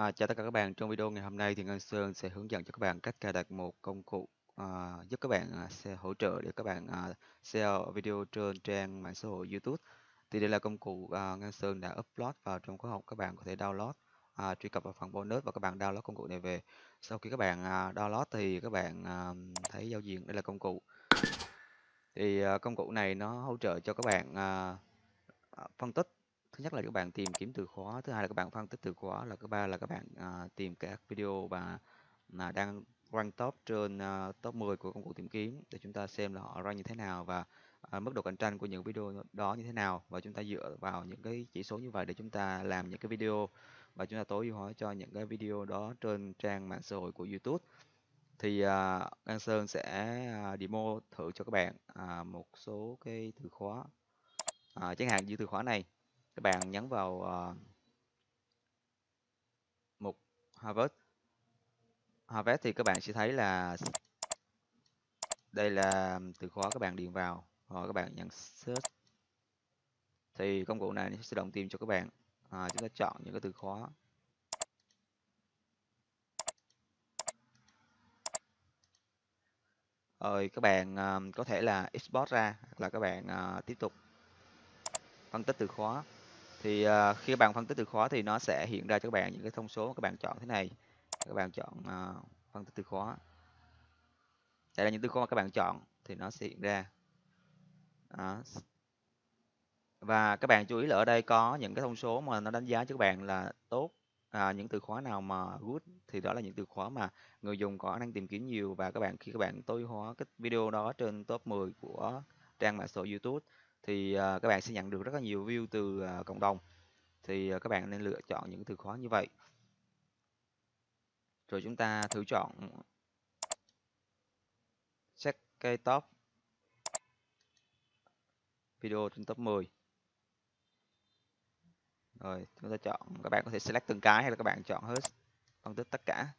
À, chào tất cả các bạn, trong video ngày hôm nay thì Ngân Sơn sẽ hướng dẫn cho các bạn cách cài đặt một công cụ à, giúp các bạn à, sẽ hỗ trợ để các bạn à, share video trên trang mạng xã hội YouTube. Thì đây là công cụ à, Ngân Sơn đã upload vào trong khóa học, các bạn có thể download, à, truy cập vào phần bonus và các bạn download công cụ này về. Sau khi các bạn à, download thì các bạn à, thấy giao diện đây là công cụ. Thì à, công cụ này nó hỗ trợ cho các bạn à, phân tích thứ nhất là các bạn tìm kiếm từ khóa thứ hai là các bạn phân tích từ khóa là thứ ba là các bạn à, tìm các video và là đang rank top trên uh, top 10 của công cụ tìm kiếm để chúng ta xem là họ rank như thế nào và uh, mức độ cạnh tranh của những video đó như thế nào. Và chúng ta dựa vào những cái chỉ số như vậy để chúng ta làm những cái video và chúng ta tối ưu hóa cho những cái video đó trên trang mạng xã hội của YouTube. Thì uh, An Sơn sẽ uh, demo thử cho các bạn uh, một số cái từ khóa uh, chẳng hạn như từ khóa này các bạn nhấn vào uh, mục harvest, harvest thì các bạn sẽ thấy là đây là từ khóa các bạn điền vào rồi các bạn nhấn search. Thì công cụ này sẽ tự động tìm cho các bạn. À, chúng ta chọn những cái từ khóa. Rồi các bạn uh, có thể là export ra hoặc là các bạn uh, tiếp tục phân tích từ khóa thì uh, khi bạn phân tích từ khóa thì nó sẽ hiện ra cho các bạn những cái thông số các bạn chọn thế này. Các bạn chọn uh, phân tích từ khóa. Đây là những từ khóa mà các bạn chọn thì nó sẽ hiện ra. Đó. và các bạn chú ý là ở đây có những cái thông số mà nó đánh giá cho các bạn là tốt à, những từ khóa nào mà good thì đó là những từ khóa mà người dùng có năng tìm kiếm nhiều. Và các bạn khi các bạn tối hóa cái video đó trên top 10 của trang mạng xã hội YouTube thì ờ, các bạn sẽ nhận được rất là nhiều view từ ờ, cộng đồng. Thì ờ, các bạn nên lựa chọn những từ khóa như vậy. Rồi chúng ta thử chọn check cái top video trên top 10 rồi, chúng ta chọn, các bạn có thể select từng cái hay là các bạn chọn hết, phân tích tất cả.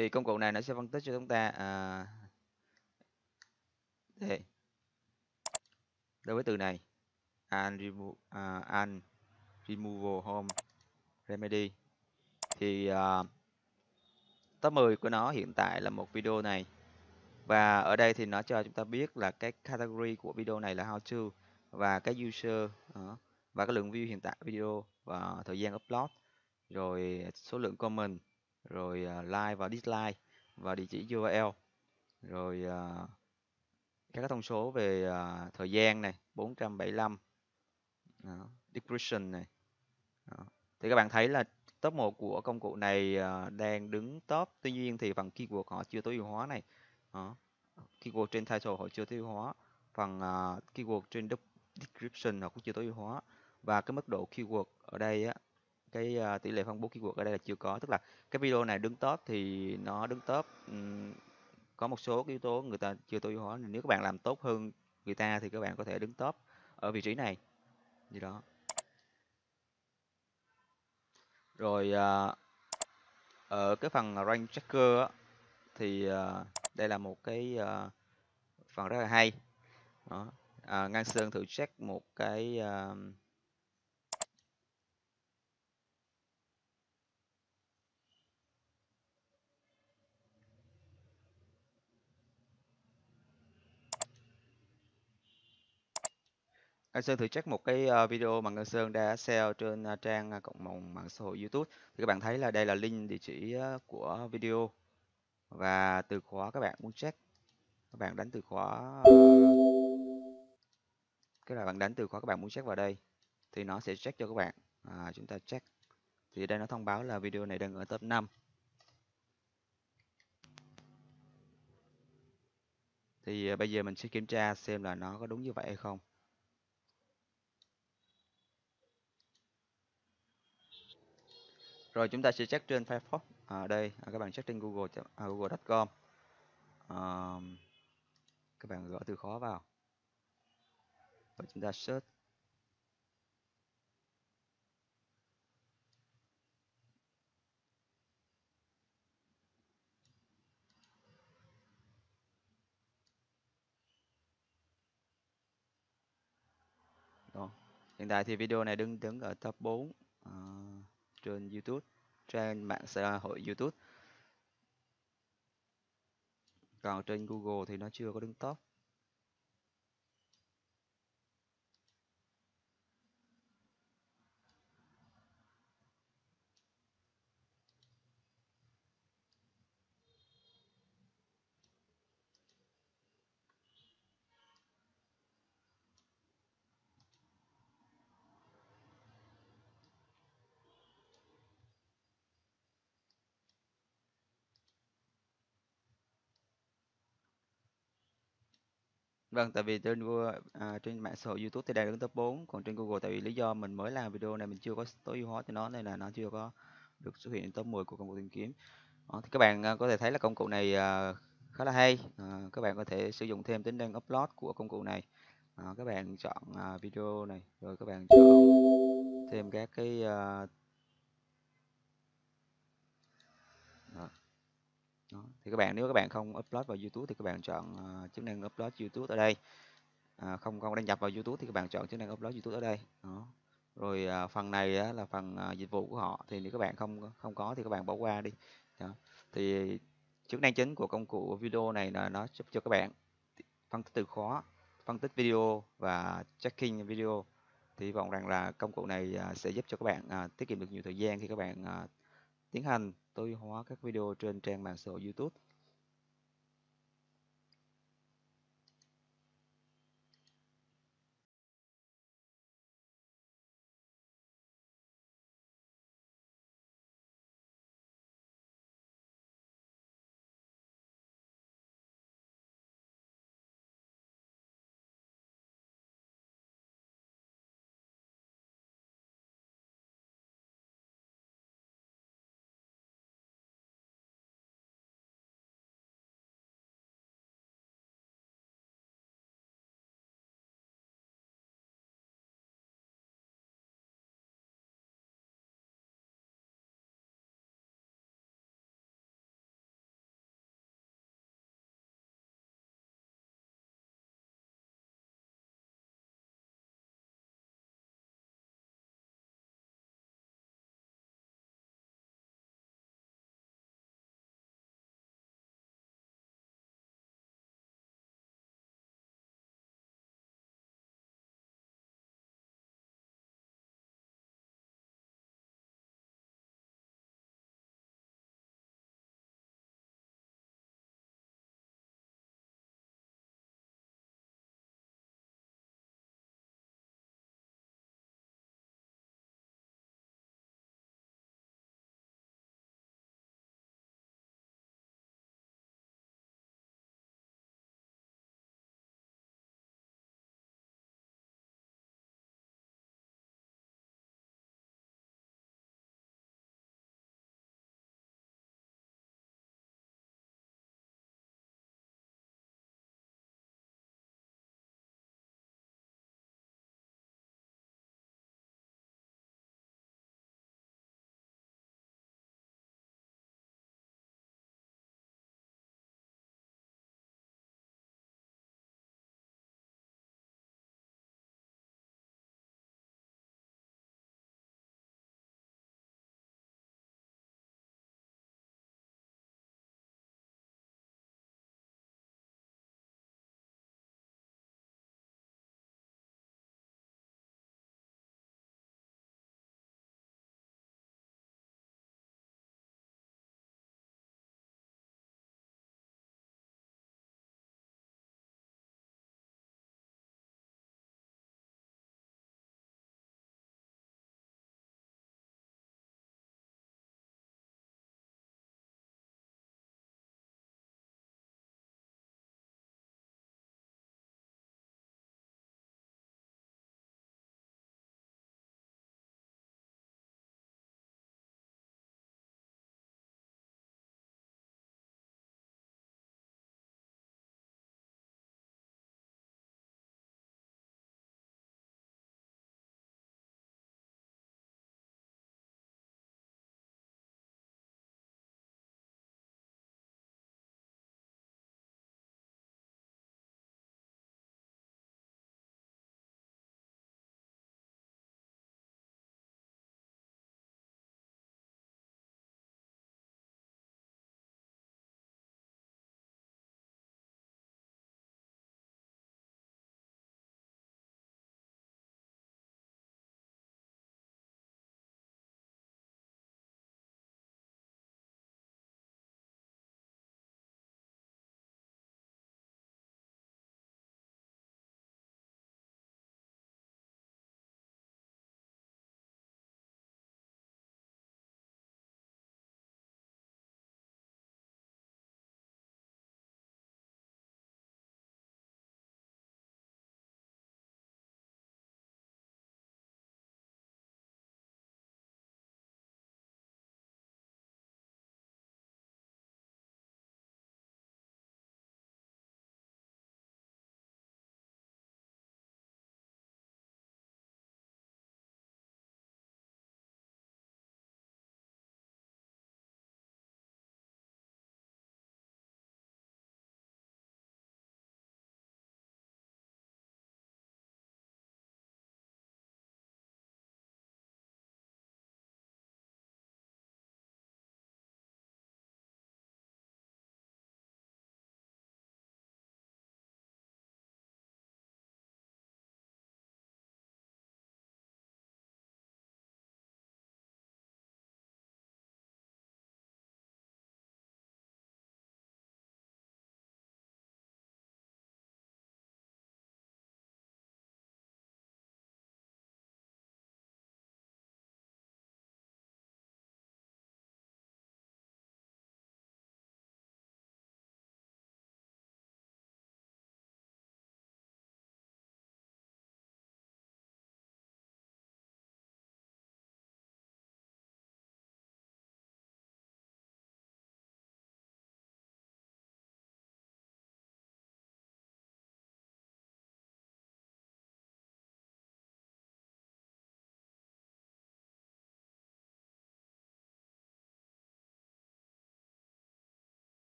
Thì công cụ này nó sẽ phân tích cho chúng ta à, đây đối với từ này unremo à, uh, removal home remedy thì uh, top 10 của nó hiện tại là một video này. Và ở đây thì nó cho chúng ta biết là cái category của video này là how to và cái user uh, và cái lượng view hiện tại video và thời gian upload rồi số lượng comment rồi à, like và dislike và địa chỉ URL rồi à, các thông số về à, thời gian này 475 đó, description này đó. thì các bạn thấy là top 1 của công cụ này đang đứng top tuy nhiên thì phần keyword họ chưa tối ưu hóa này đó. keyword trên title họ chưa tối ưu hóa phần uh, keyword trên description họ cũng chưa tối ưu hóa và cái mức độ keyword ở đây á cái uh, tỷ lệ phân bố keyword ở đây là chưa có. Tức là cái video này đứng top thì nó đứng top um, có một số yếu tố người ta chưa tối ưu hóa. Nếu các bạn làm tốt hơn người ta thì các bạn có thể đứng top ở vị trí này. Gì đó. Rồi uh, ở cái phần rank checker á, thì uh, đây là một cái uh, phần rất là hay. Đó. À, Ngang Sơn thử check một cái uh, Ngân Sơn thử check một cái ờ, video mà Ngân Sơn đã share trên ờ, trang ờ, cộng đồng mạng xã hội YouTube. Thì các bạn thấy là đây là link địa chỉ của video. Và từ khóa các bạn muốn check các bạn đánh từ khóa cái là bạn đánh từ khóa các bạn muốn check vào đây thì nó sẽ check cho các bạn. À, chúng ta check. Thì đây nó thông báo là video này đang ở top 5 thì bây giờ mình sẽ kiểm tra xem là nó có đúng như vậy hay không. Rồi chúng ta sẽ check trên Firefox. Ở à, đây à, các bạn check trên Google à, Google.com à, các bạn gõ từ khóa vào. Và chúng ta search. Hiện tại thì video này đứng đứng ở top 4 trên YouTube, trên mạng xã hội YouTube. Còn trên Google thì nó chưa có đứng top. Vâng, tại vì trên Google, à, trên mạng xã hội YouTube thì đang đứng top 4, còn trên Google tại vì lý do mình mới làm video này mình chưa có tối ưu hóa cho nó nên là nó chưa có được xuất hiện top 10 của công cụ tìm kiếm. Đó, thì các bạn à, có thể thấy là công cụ này à, khá là hay. À, các bạn có thể sử dụng thêm tính năng upload của công cụ này. À, các bạn chọn à, video này rồi các bạn chọn thêm các cái à, đó thì các bạn nếu các bạn không upload vào YouTube thì các bạn chọn uh, chức năng upload YouTube ở đây. À, không không đăng nhập vào YouTube thì các bạn chọn chức năng upload YouTube ở đây. Đó. rồi à, phần này á, là phần à, dịch vụ của họ. Thì nếu các bạn không không có thì các bạn bỏ qua đi. Đó. thì chức năng chính của công cụ video này là nó giúp cho các bạn phân tích từ khóa phân tích video và checking video. Thì hy vọng rằng là công cụ này à, sẽ giúp cho các bạn à, tiết kiệm được nhiều thời gian khi các bạn à, tiến hành tối ưu hóa các video trên trang mạng xã hội YouTube.